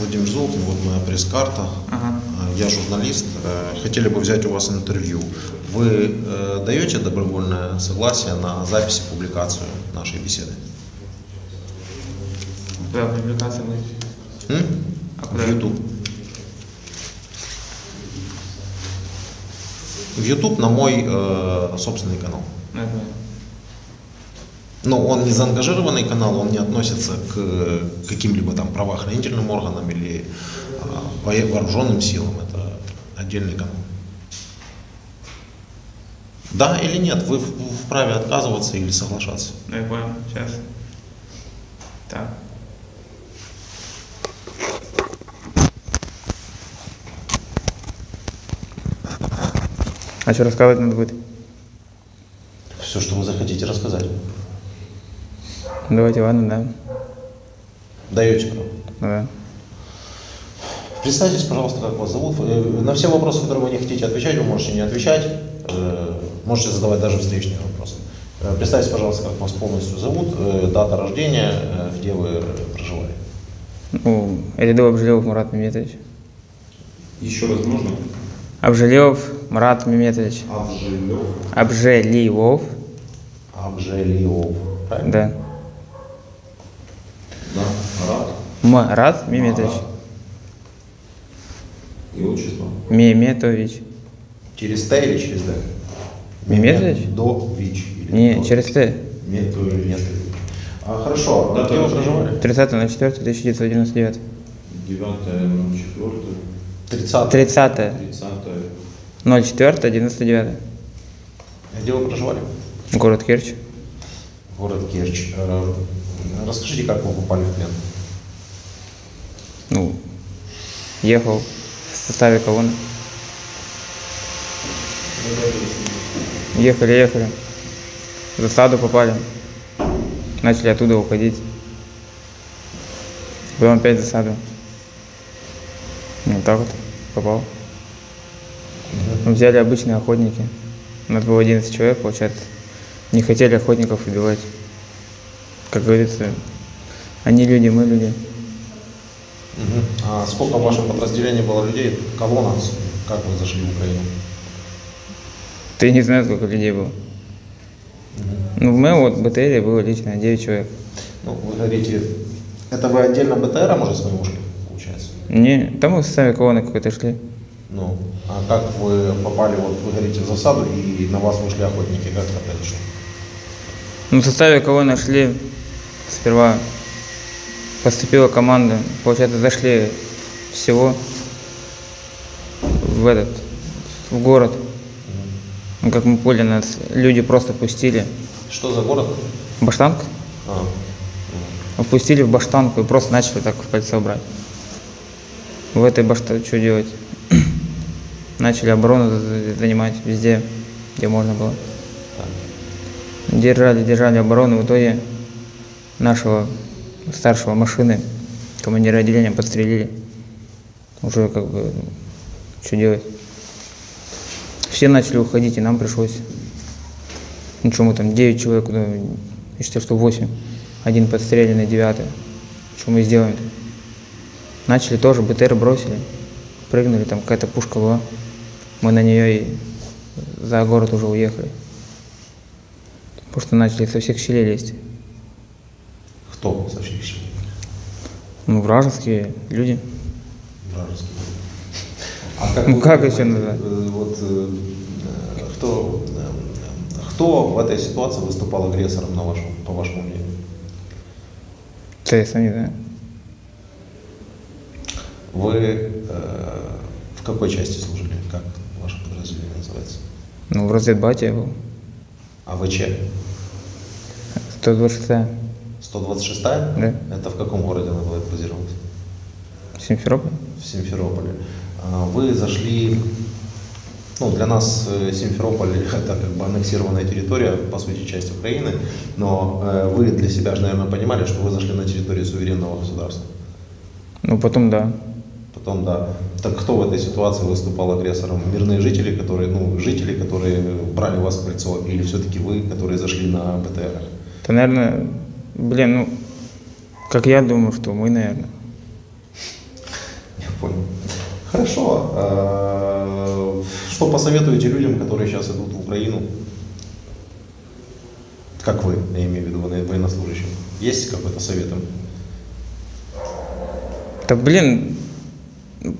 Владимир Золотин, вот моя пресс-карта. Ага. Э, Я журналист. Э, Хотели бы взять у вас интервью. Вы э, даете добровольное согласие на запись и публикацию нашей беседы? Куда публикация будет? М? А куда? В YouTube. В YouTube на мой э, собственный канал. Понял. Но он не заангажированный канал, он не относится к каким-либо там правоохранительным органам или а, вооруженным силам. Это отдельный канал. Да или нет, вы вправе отказываться или соглашаться. Ну, я понял. Сейчас. Так. А что рассказывать надо будет? Все, что вы захотите рассказать. Давайте, ладно, да. Даете право. Да. Представьтесь, пожалуйста, как вас зовут. Э, На все вопросы, которые вы не хотите отвечать, вы можете не отвечать. Э, Можете задавать даже встречные вопросы. Э, Представьтесь, пожалуйста, как вас полностью зовут, дата рождения, где вы проживали. Ну, Рядов Обжилев Мурат Меметович. Еще раз можно? Обжилев Мурат Меметович. Обжеливов. Абжелиов. Правильно? Да. Мурат Меметович. Марат. И отчество. Меметович. Через Т или через Д? Меметович? До ВИЧ. или Не, до- через Т. Метович. А, хорошо, а Дата где вы проживали? 30 на 4 1999. 9 на 4 30. 30 30 04 99. Где вы проживали? Город Керчь. Город Керчь. Э, Расскажите, как вы попали в плен? Ну, ехал в составе колонны. Ехали, ехали. В засаду попали. Начали оттуда уходить. Потом опять в засаду. Вот так вот попал. Ну, Взяли обычные охотники. У нас было 11 человек, получается. Не хотели охотников убивать. Как говорится, они люди, мы люди. Мгм. А сколько в вашем подразделении было людей? Колонна. Как вы зашли в Украину? Ты не знаешь, сколько людей было. Ну, в моем вот БТРе было лично 9 человек. Ну, вы говорите, это вы отдельно БТРом уже с вами ушли, получается? Не, там мы в составе колонны какой-то шли. Ну, а как вы попали, вот вы говорите, в засаду, и на вас вышли охотники, как это произошло? Ну, в составе колонны шли сперва. Поступила команда. Получается, зашли всего в этот, в город. Ну, как мы поняли, нас люди просто пустили. Что за город? Баштанг? А, Впустили в баштанку и просто начали так в кольцо брать. В этой баштанке что делать? Начали оборону за- занимать везде, где можно было. Держали, держали оборону. В итоге нашего старшего машины, командира отделения, подстрелили. Уже как бы, что делать? Все начали уходить, и нам пришлось. Ну что мы там, 9 человек, ну, я считаю, что 8. Один подстреленный, девятый. Что мы сделаем -то? Начали тоже, БТР бросили. Прыгнули, там какая-то пушка была. Мы на нее и за город уже уехали. Потому что начали со всех щелей лезть. Кто щелей? Ну, вражеские люди. Вражеские. А как Ну, вы как еще назвать? э, Вот, э, э, кто, кто в этой ситуации выступал агрессором, на вашем, по вашему мнению? Да я сам не знаю. Вы э, в какой части служили? Как ваше подразделение называется? Ну, в разведбате я был. АВЧ? 126 126-я? Да. Это в каком городе она была базировалась? Симферополь. В Симферополе. А Вы зашли, ну, для нас э, Симферополь это как бы аннексированная территория, по сути, часть Украины, но э, вы для себя же, наверное, понимали, что вы зашли на территорию суверенного государства. Ну, потом, да. Потом, да. Так кто в этой ситуации выступал агрессором? Мирные жители, которые, ну, жители, которые брали вас в кольцо, или все-таки вы, которые зашли на БТР? Это, наверное, блин, ну, как я думаю, что мы, наверное. Понял. Хорошо. Э, Что посоветуете людям, которые сейчас идут в Украину? Как вы, я имею в виду военно- военнослужащим? Есть какой-то совет им? Да блин,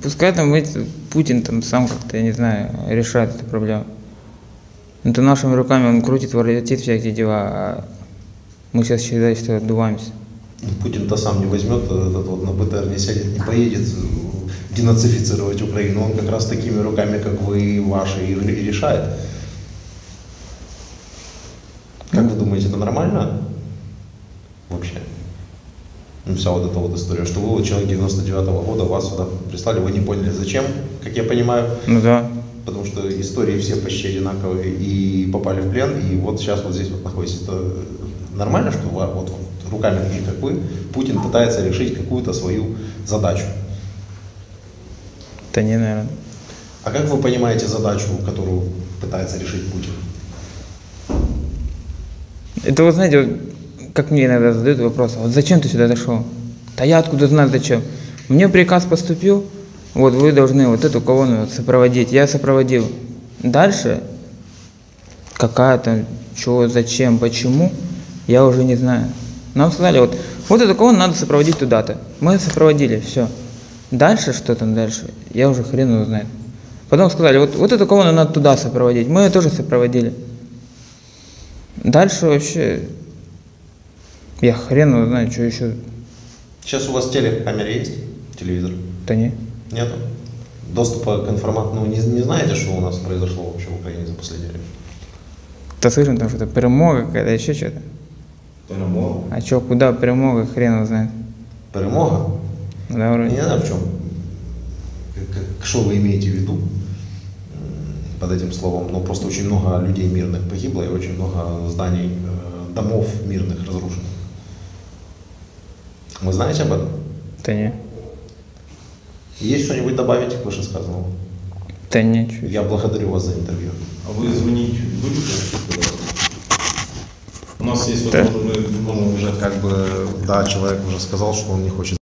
пускай там эти- Путин там сам как-то, я не знаю, решает эту проблему. Это нашими руками он крутит, воротит всякие дела, а мы сейчас считаем, что отдуваемся. Путин-то сам не возьмет, этот вот на БТР не сядет, не поедет э, денацифицировать Украину. Он как раз такими руками, как вы, ваши, и ре- и решает. Как вы думаете, это нормально? Вообще? Ну, вся вот эта вот история, что вы вот человек 99 года, вас сюда прислали, вы не поняли зачем, как я понимаю, Ну да, потому что истории все почти одинаковые и попали в плен, и вот сейчас вот здесь вот находитесь. Это нормально, что вот, вот руками таких, как вы, Путин пытается решить какую-то свою задачу. да не, наверное. А как вы понимаете задачу, которую пытается решить Путин? Это вот знаете, вот, как мне иногда задают вопрос, а вот зачем ты сюда дошел? Да я откуда знаю зачем? Мне приказ поступил, вот вы должны вот эту колонну сопроводить. Я сопроводил. Дальше какая там, что, зачем, почему, я уже не знаю. Нам сказали, вот, вот эту колонну надо сопроводить туда-то. Мы сопроводили, все. Дальше, что там дальше, я уже хрен его знает. Потом сказали, вот, вот эту колонну надо туда сопроводить. Мы ее тоже сопроводили. Дальше вообще я хрен его знаю, что еще. Сейчас у вас телекамера есть? Телевизор? Да не. Нету? Доступа к информации, ну не, не знаете, что у нас произошло вообще в Украине за последнее время? Да слышно там что-то, перемога какая-то, еще что-то. Перемога. А что, куда перемога, хрен его знает. Перемога? Да, Я вроде. не знаю в к- Что вы имеете в виду м, под этим словом? Ну, просто очень много людей мирных погибло и очень много зданий, э, домов мирных разрушено. Вы знаете об этом? Да не. Есть что-нибудь добавить к вышесказанному? Да ничего. Я благодарю вас за интервью. А вы звонить будете? Нас есть Да. мы можем уже Как бы, да, человек уже сказал, что он не хочет